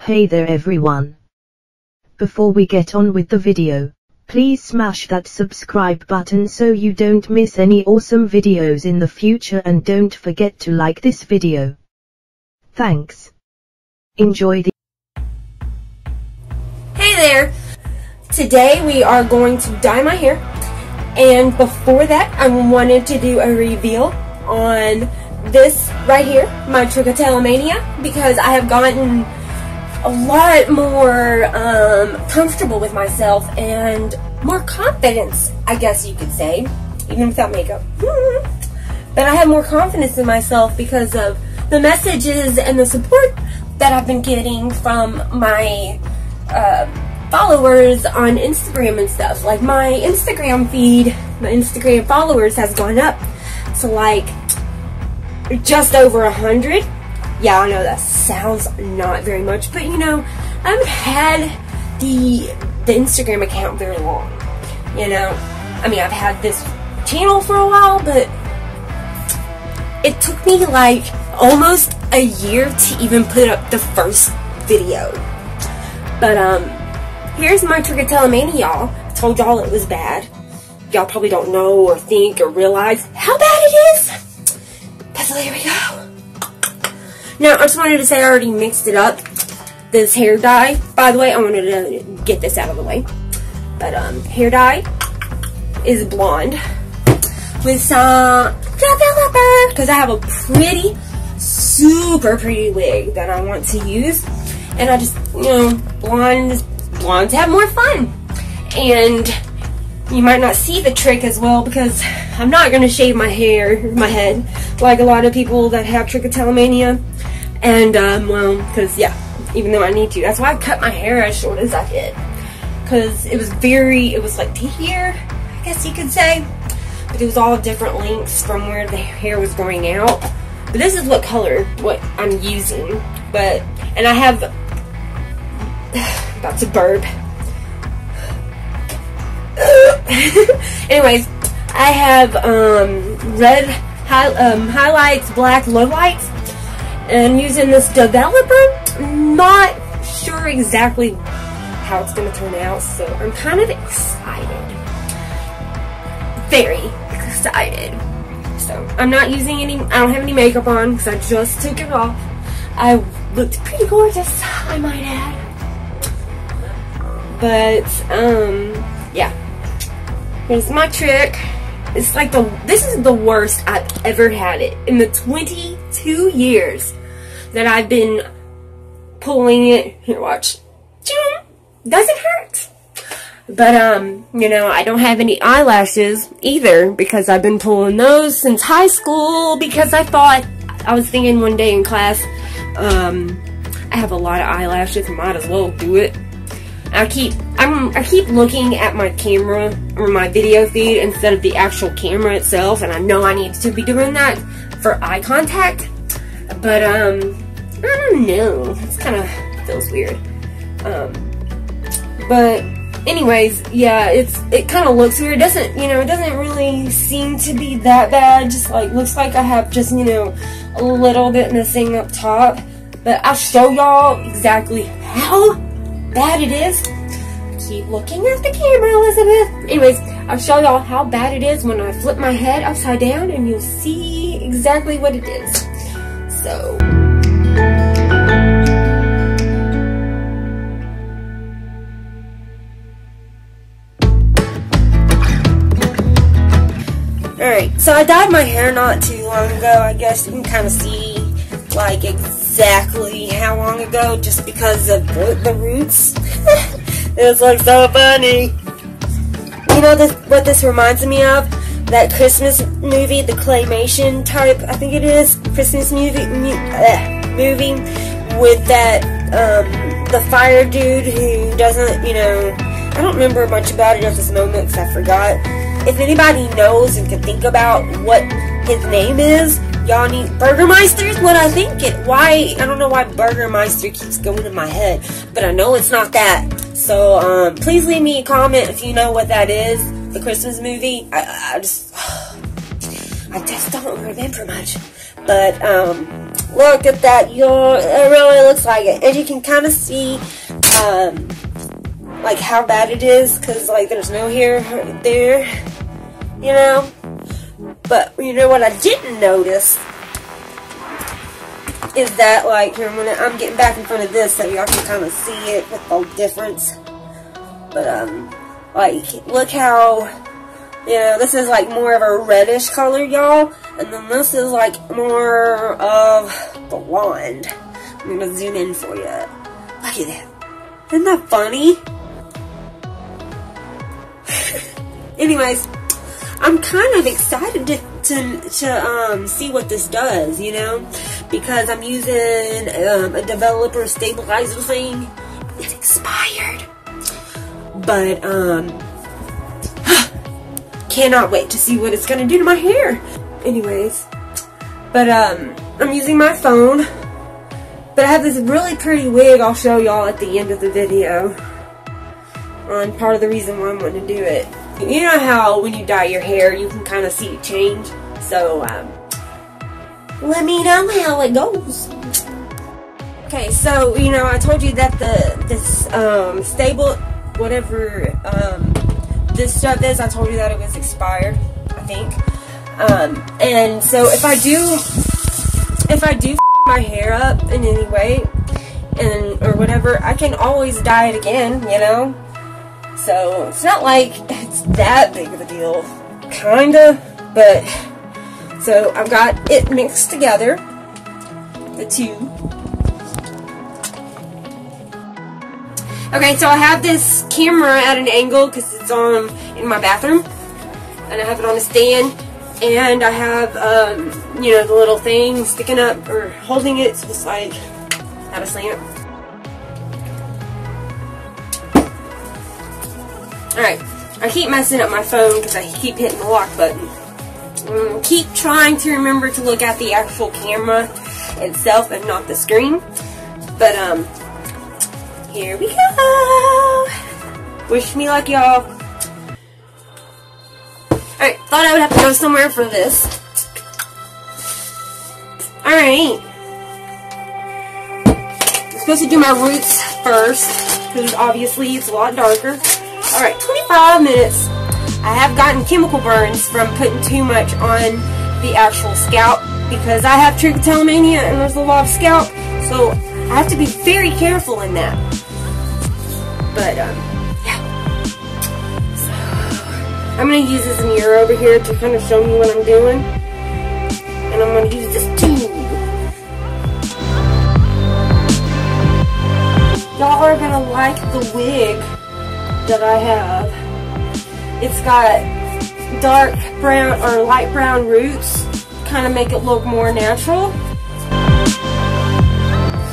Hey there everyone. Before we get on with the video, please smash that subscribe button so you don't miss any awesome videos in the future and don't forget to like this video. Thanks. Enjoy the Hey there! Today we are going to dye my hair. And before that, I wanted to do a reveal on this right here, my Trichotillomania, because I have gotten a lot more um, comfortable with myself and more confidence, I guess you could say, even without makeup. but I have more confidence in myself because of the messages and the support that I've been getting from my uh, followers on Instagram and stuff. Like my Instagram feed, my Instagram followers has gone up to like just over a hundred. Yeah, I know that sounds not very much, but you know, I haven't had the the Instagram account very long. You know, I mean, I've had this channel for a while, but it took me like almost a year to even put up the first video. But um, here's my trichotillomania, y'all. Told y'all it was bad. Y'all probably don't know or think or realize how bad it is. But there we go. Now, I just wanted to say I already mixed it up. This hair dye, by the way, I wanted to get this out of the way. But um, hair dye is blonde with some developer because I have a pretty, super pretty wig that I want to use. And I just, you know, blondes, blondes have more fun. And you might not see the trich as well because I'm not going to shave my hair, my head, like a lot of people that have trichotillomania. And, um, well, because, yeah, even though I need to. That's why I cut my hair as short as I did. Because it was very, it was like to here, I guess you could say. But it was all different lengths from where the hair was growing out. But this is what color, what I'm using. But, and I have, about to burp. Anyways, I have um, red high, um, highlights, black lowlights, and using this developer, not sure exactly how it's going to turn out, so I'm kind of excited. Very excited. So, I'm not using any, I don't have any makeup on because I just took it off. I looked pretty gorgeous, I might add. But, um, yeah. Here's my trich. It's like the, this is the worst I've ever had it. In the 22 years that I've been pulling it. Here, watch. Doesn't hurt. But, um, you know, I don't have any eyelashes either because I've been pulling those since high school because I thought, I was thinking one day in class, um, I have a lot of eyelashes, might as well do it. I keep I'm I keep looking at my camera or my video feed instead of the actual camera itself, and I know I need to be doing that for eye contact. But um, I don't know. It's kind of feels weird. Um, but anyways, yeah, it's it kind of looks weird. It doesn't you know? It doesn't really seem to be that bad. Just like looks like I have just you know a little bit missing up top. But I'll show y'all exactly how bad it is. Keep looking at the camera, Elizabeth. Anyways, I'll show y'all how bad it is when I flip my head upside down and you'll see exactly what it is. So... Alright, so I dyed my hair not too long ago. I guess you can kind of see, like, exactly how long ago just because of the, the roots. it's like so funny. You know this, what this reminds me of? That Christmas movie, the claymation type, I think it is, Christmas movie, mu uh, movie with that, um, the fire dude who doesn't, you know, I don't remember much about it at this moment because I forgot. If anybody knows and can think about what his name is, y'all need Burgermeister is what I think it. Why I don't know why Burgermeister keeps going in my head, but I know it's not that. So um, please leave me a comment if you know what that is. The Christmas movie. I, I just I just don't remember much. But, um, look at that, y'all. It really looks like it. And you can kind of see, um, like how bad it is, because, like, there's no hair there, you know? But, you know what I didn't notice? Is that, like, here, I'm, I'm getting back in front of this so y'all can kind of see it with the difference. But, um, like, look how, you know, this is like more of a reddish color, y'all. And then this is like more of blonde. I'm gonna zoom in for you. Look at that. Isn't that funny? Anyways, I'm kind of excited to, to, to um, see what this does, you know? Because I'm using um, a developer stabilizer thing. It expired. But, um, cannot wait to see what it's going to do to my hair. Anyways, but, um, I'm using my phone. But I have this really pretty wig I'll show y'all at the end of the video. On part of the reason why I'm going to do it. You know how when you dye your hair, you can kind of see it change? So, um, let me know how it goes. Okay, so, you know, I told you that the, this, um, stable, whatever, um, this stuff is, I told you that it was expired, I think. Um, and so if I do, if I do my hair up in any way, and, or whatever, I can always dye it again, you know? So, it's not like it's that big of a deal. Kinda, but, so I've got it mixed together, the two. Okay, so I have this camera at an angle because it's on in my bathroom, and I have it on a stand, and I have, um, you know, the little thing sticking up or holding it, so it's like at a slant. Alright, I keep messing up my phone because I keep hitting the lock button. Um, keep trying to remember to look at the actual camera itself and not the screen. But, um, here we go. Wish me luck, y'all. Alright, thought I would have to go somewhere for this. Alright. I'm supposed to do my roots first, because obviously it's a lot darker. Alright, 25 minutes. I have gotten chemical burns from putting too much on the actual scalp, because I have trichotillomania and there's a lot of scalp, so I have to be very careful in that. But, um, yeah. So, I'm going to use this mirror over here to kind of show me what I'm doing. And I'm going to use this tube. Y'all are going to like the wig that I have. It's got dark brown or light brown roots. Kind of make it look more natural.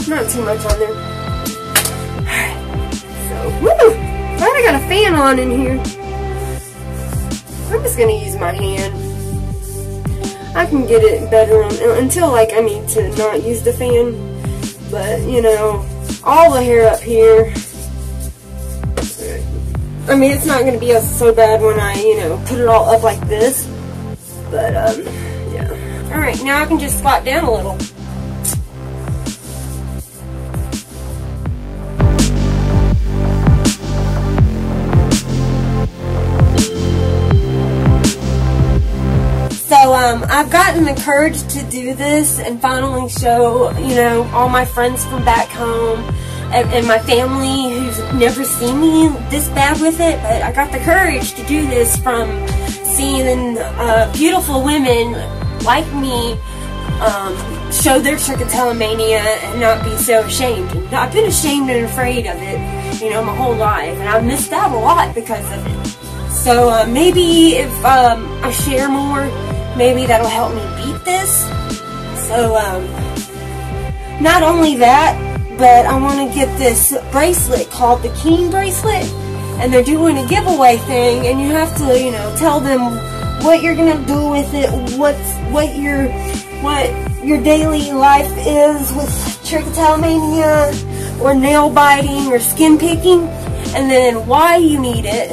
Not too much on there. Woo! Glad I got a fan on in here. I'm just gonna use my hand. I can get it better on, uh, until like I need to not use the fan. But you know, all the hair up here. I mean, it's not gonna be so bad when I, you know, put it all up like this. But um, yeah. All right, now I can just squat down a little. So um, I've gotten the courage to do this and finally show, you know, all my friends from back home and, and, my family who's never seen me this bad with it. But I got the courage to do this from seeing uh, beautiful women like me um, show their trichotillomania and not be so ashamed. I've been ashamed and afraid of it, you know, my whole life, and I've missed out a lot because of it. So uh, maybe if um, I share more maybe that'll help me beat this. So, um, not only that, but I want to get this bracelet called the Keen bracelet. And they're doing a giveaway thing, and you have to, you know, tell them what you're gonna do with it, what's what your what your daily life is with trichotillomania, or nail biting, or skin picking, and then why you need it.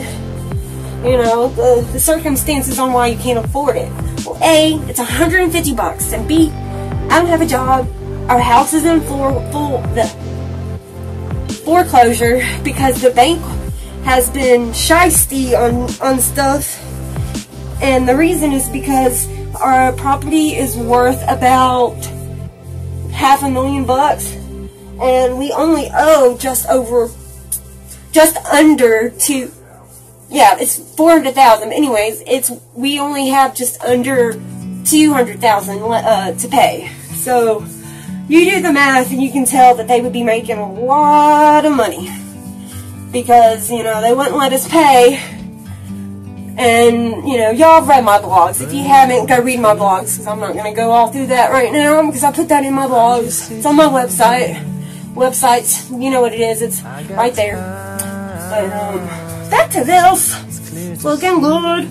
You know, the, the circumstances on why you can't afford it. Well, A, it's 150 bucks, and B, I don't have a job. Our house is in the foreclosure because the bank has been shisty on on stuff, and the reason is because our property is worth about half a million bucks, and we only owe just over, just under two. Yeah, it's four hundred thousand. Anyways, it's we only have just under two hundred thousand uh, to pay. So you do the math, and you can tell that they would be making a lot of money because you know they wouldn't let us pay. And you know, y'all read my blogs. If you haven't, go read my blogs because I'm not going to go all through that right now because I put that in my blogs. It's on my website. Websites, you know what it is. It's right there. But um, back to this. Looking good.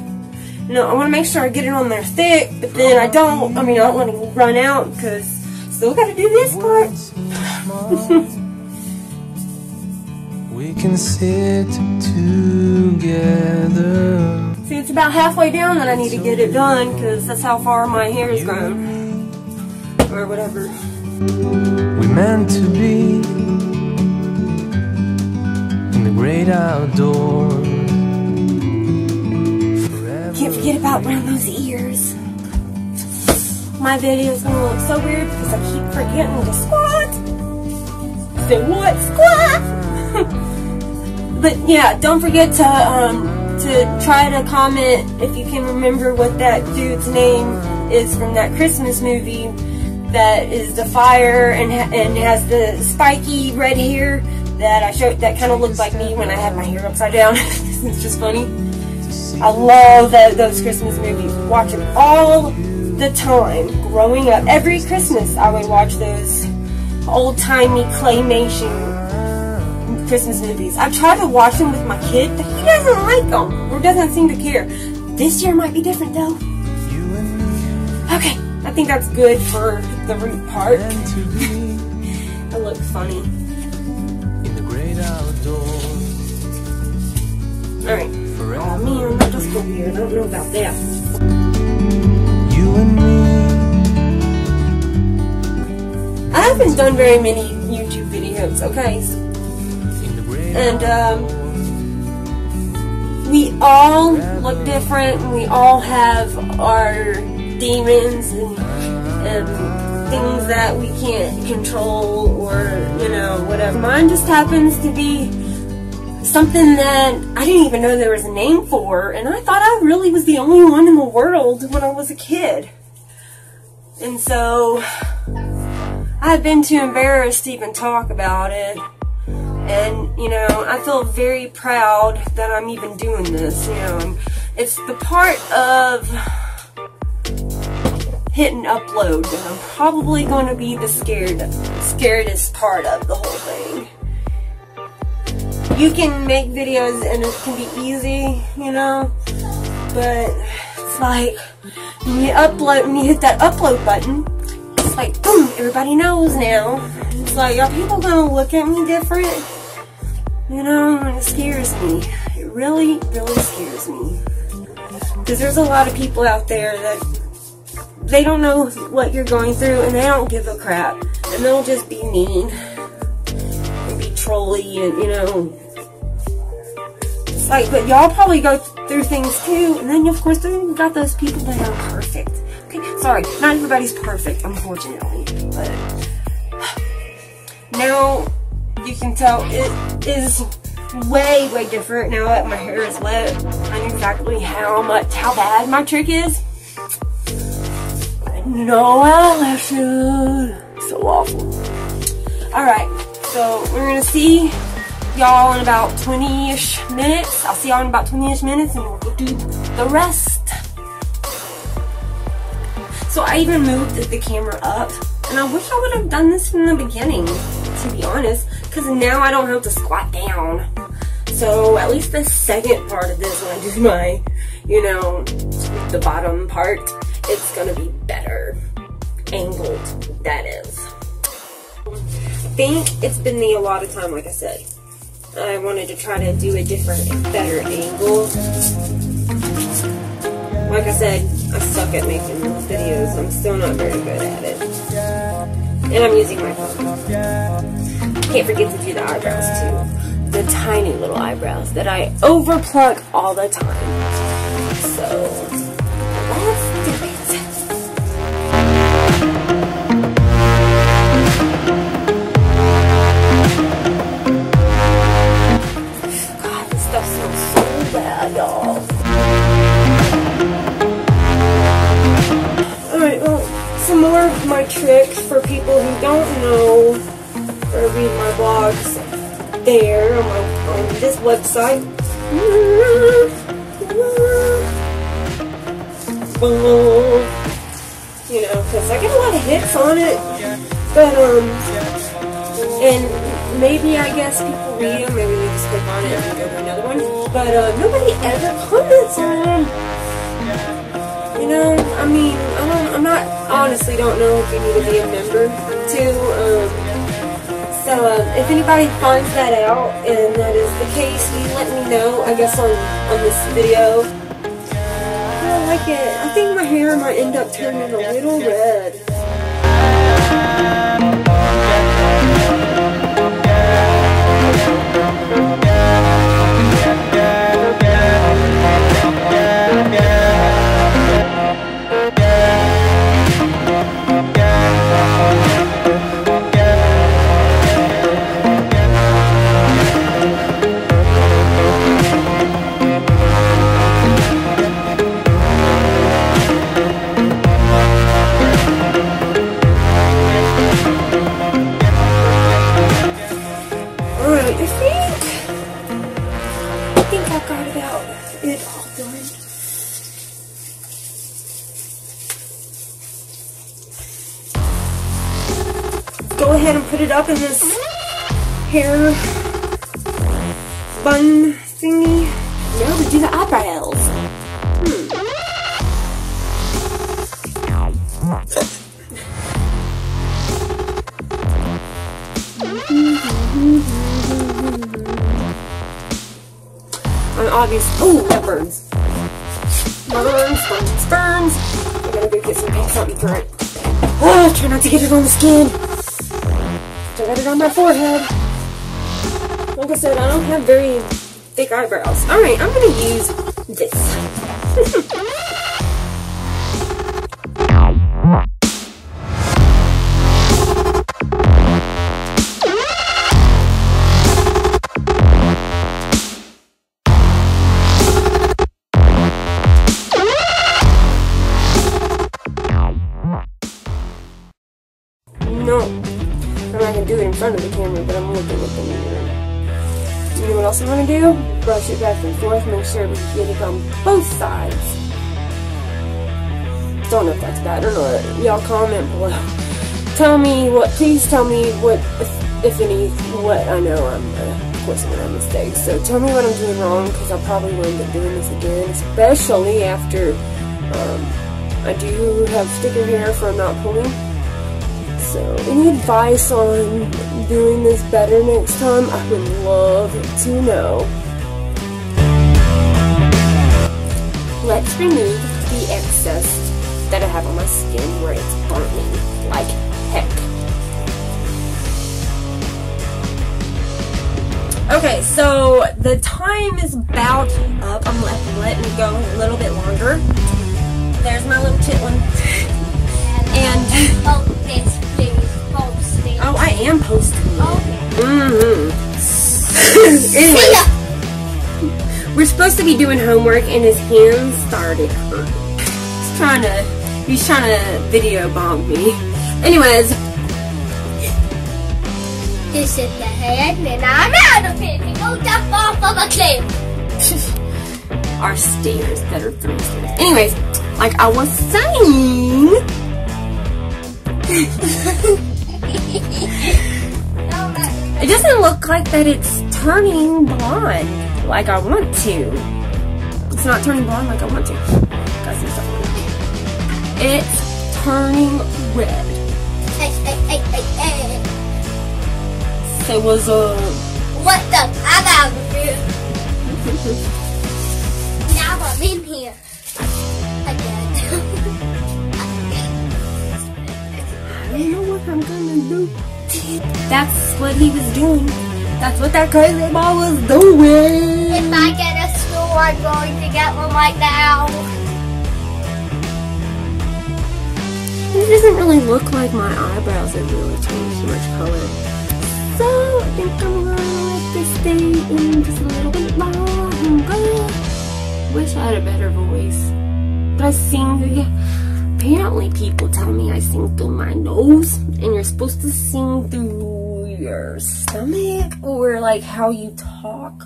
Know, I want to make sure I get it on there thick, but then I don't. I mean, I don't want to run out because still got to do this part. We can sit together. See, it's about halfway down that I need to get it done because that's how far my hair is grown. Or whatever. We meant to be in the great outdoors. Can't forget about around those ears. My video's gonna look so weird because I keep forgetting to squat. Say what? Squat! but yeah, don't forget to um, to try to comment if you can remember what that dude's name is from that Christmas movie that is the fire and and has the spiky red hair that I showed that kind of looked like me when I had my hair upside down. it's just funny. I love that, those Christmas movies. Watch them all the time. Growing up, every Christmas I would watch those old timey claymation Christmas movies. I tried to watch them with my kid, but he doesn't like them or doesn't seem to care. This year might be different though. Okay, I think that's good for the root part. I to be It looks funny. in the great outdoors. Alright. Oh man, that does feel weird. I don't know about that. And me. I haven't done very many YouTube videos, okay? And um, we all look different. and We all have our demons and, and things that we can't control or, you know, whatever. Mine just happens to be something that I didn't even know there was a name for. And I thought I really was the only one in the world when I was a kid. And so I've been too embarrassed to even talk about it. And, you know, I feel very proud that I'm even doing this, you know. It's the part of hitting upload that I'm probably going to be the scared, scaredest part of the whole thing. You can make videos and it can be easy, you know, but it's like when you upload, when you hit that upload button, it's like boom, everybody knows now. It's like, are people gonna look at me different? You know, it scares me. It really, really scares me. Because there's a lot of people out there that they don't know what you're going through and they don't give a crap. And they'll just be mean and be trolly and, you know. Like, but y'all probably go through things too. And then, of course, then you've got those people that are perfect. Okay, sorry, not everybody's perfect, unfortunately. But now you can tell it is way, way different now that my hair is wet. I know exactly how much, how bad my trich is. No eyelashes. So awful. Alright, so we're gonna see y'all in about 20-ish minutes. I'll see y'all in about 20-ish minutes and we'll do the rest. So I even moved the camera up. And I wish I would have done this from the beginning, to be honest. Because now I don't have to squat down. So at least the second part of this, when I do my, you know, the bottom part, it's to be better angled, that is. I think it's been me a lot of time, like I said. I wanted to try to do a different, better angle. Like I said, I suck at making videos. I'm still not very good at it. And I'm using my phone. Can't forget to do the eyebrows too. The tiny little eyebrows that I overplug all the time. So, anybody finds that out and that is the case, you let me know. I guess on on this video. I don't like it. I think my hair might end up turning a little red. Ahead and put it up in this hair bun thingy. Now we do the eyebrows. Hmm. I'm obvious. Oh, that burns. Burns, burns, burns. I gotta go get some pink something for it. Oh, try not to get it on the skin. It on my forehead. Like I said, I don't have very thick eyebrows. Alright, I'm gonna use this. and forth, make sure we get it on both sides. Don't know if that's bad or not. Y'all comment below. Tell me what, please tell me what, if, if any, what I know I'm, uh, of course I'm gonna mistakes. So tell me what I'm doing wrong, because I'll probably end up doing this again, especially after, um, I do have thicker hair from not pulling. So, any advice on doing this better next time? I would love to know. Let's remove the excess that I have on my skin where it's burning like heck. Okay, so the time is about up. I'm letting, it go a little bit longer. There's my little chitlin. And Oh, this, please. Posting. oh, I am posting. Okay. Mm-hmm. anyway, we're supposed to be doing homework, and his hands started hurting. He's trying to, he's trying to video bomb me. Anyways, This is the head, and I'm out of it. Go jump off of a cliff. our stairs that are three stairs. Anyways, like I was saying, it doesn't look like that it's turning blonde like I want to. It's not turning blonde like I want to. Got. It's turning red. Hey, hey, hey, hey, it was a. Uh... What the? I'm out of here. now I'm in here. Again. I don't know what I'm gonna do. That's what he was doing. That's what that crazy boy was doing. If I get a school, I'm going to get one right now. It doesn't really look like my eyebrows have really changed too much color. So I think I'm gonna let this stay in just a little bit longer. Wish I had a better voice. But I sing. Apparently people tell me I sing through my nose and you're supposed to sing through your stomach or like how you talk.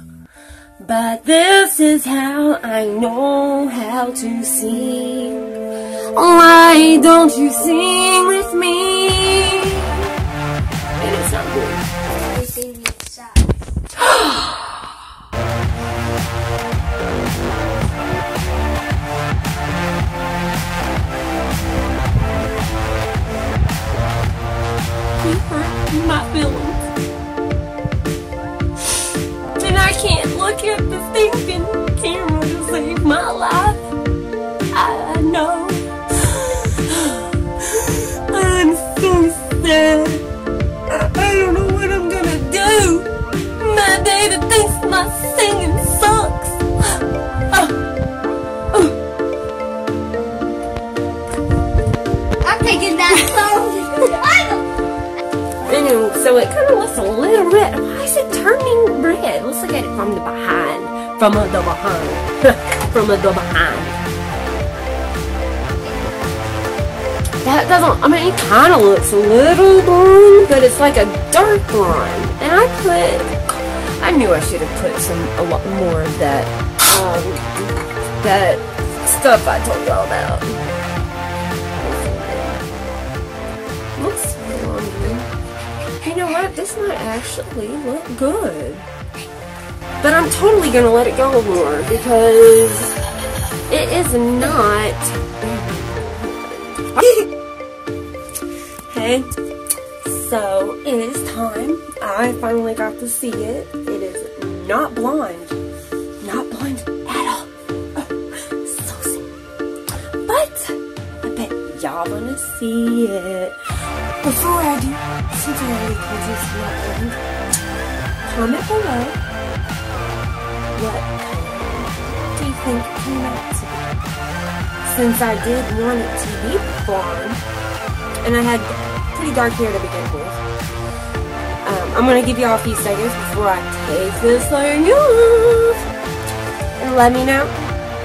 But this is how I know how to sing. Why don't you sing with me? It's not good. Hurt my turning red? Let's look at it from the behind. From the behind. from the behind. That doesn't, I mean, it kind of looks a little blonde, but it's like a dark blonde. And I put, I knew I should have put some, a lot more of that, um, that stuff I told y'all about. Looks blonde. You know what? This might actually look good. But I'm totally gonna let it go more because it is not. hey, so it is time. I finally got to see it. It is not blonde. Not blonde at all. Oh, so. But I bet y'all wanna see it. Before I do, since I already told you it's not comment below what do you think? Since I did want it to be blonde, and I had pretty dark hair to begin with, um, I'm gonna give y'all a few seconds before I take this thing off. And let me know.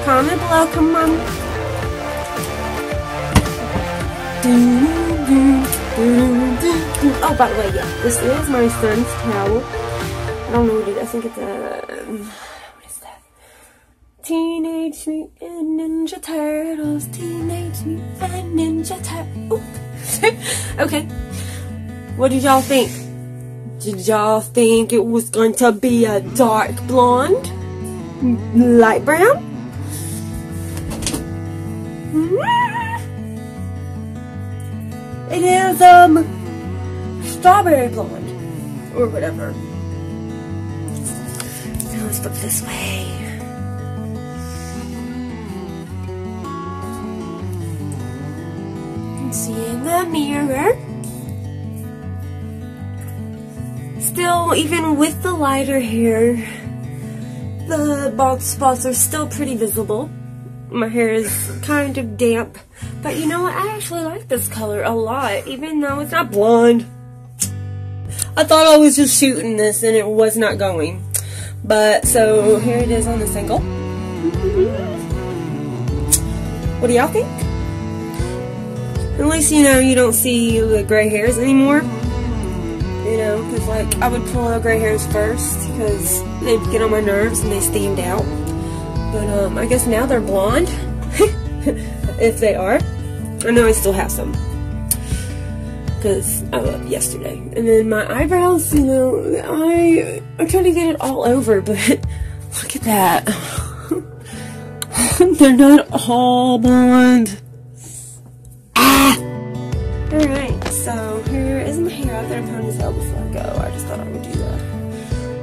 Comment below, come on. Oh, by the way, yeah, this is my son's towel. I don't know what it is. I think it's a. Um, what is that? Teenage Mutant Ninja Turtles. Teenage Mutant Ninja Turtles. okay. What did y'all think? Did y'all think it was going to be a dark blonde? Light brown? It is, um, strawberry blonde. Or whatever. Now let's look this way. See in the mirror. Still, even with the lighter hair, the bald spots are still pretty visible. My hair is kind of damp. But you know what? I actually like this color a lot, even though it's not blonde. I thought I was just shooting this and it was not going. But, so here it is on the single. What do y'all think? At least, you know, you don't see the gray hairs anymore. You know, because, like, I would pull out gray hairs first because they'd get on my nerves and they steamed out. But, um, I guess now they're blonde. if they are. I know I still have some. Because I left yesterday. And then my eyebrows, you know, I, I try to get it all over, but look at that. They're not all blonde. Alright, so here is my hair. I've got a ponytail before I go. I just thought I would do that.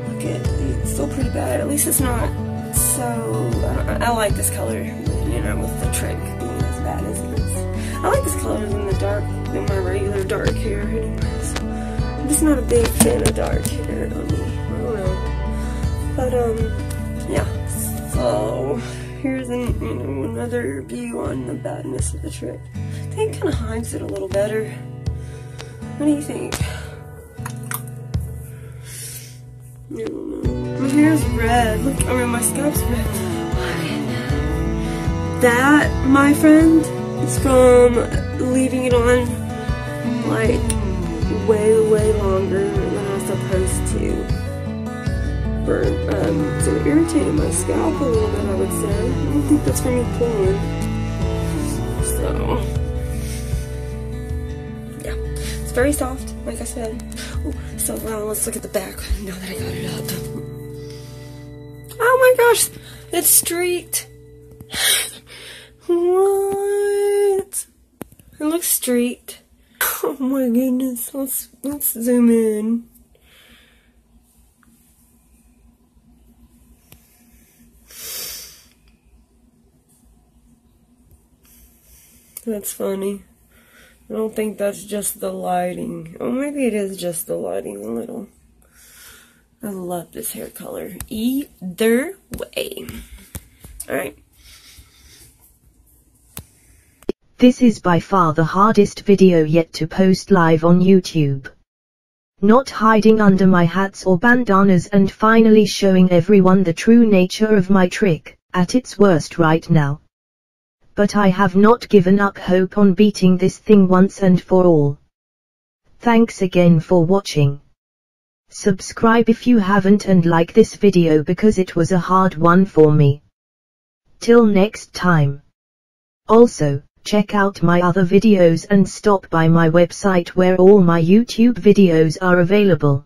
Look at it's still pretty bad. At least it's not so. I, I like this color, you know, with the trich being as bad as it is. I like this color than the dark, than my regular dark hair anyways. I'm just not a big fan of dark hair on me. I don't know. But, um, yeah. So, here's an, you know, another view on the badness of the trich. I think it kind of hides it a little better. What do you think? I don't know. My hair's red. Look, I mean, my scalp's red. That, my friend, is from leaving it on like way, way longer than I was supposed to. Burn, um, irritated my scalp a little bit, I would say. I don't think that's from me pulling. So, it's very soft, like I said. Oh, so now let's look at the back now that I got it up. Oh my gosh, it's streaked. what? It looks streaked. Oh my goodness, let's let's zoom in. That's funny. I don't think that's just the lighting. Oh, maybe it is just the lighting a little. I love this hair color. Either way. Alright. This is by far the hardest video yet to post live on YouTube. Not hiding under my hats or bandanas and finally showing everyone the true nature of my trich, at its worst right now. But I have not given up hope on beating this thing once and for all. Thanks again for watching. Subscribe if you haven't and like this video because it was a hard one for me. Till next time. Also, check out my other videos and stop by my website where all my YouTube videos are available.